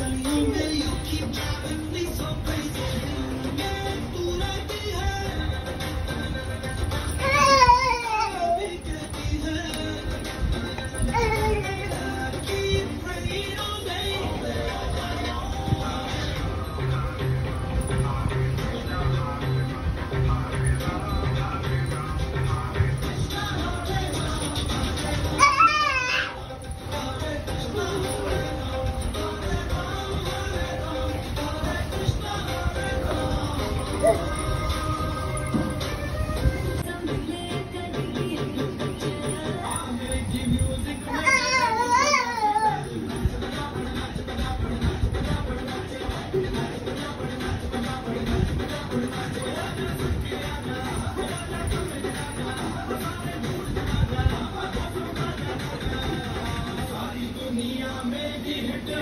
You keep driving me so crazy.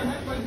you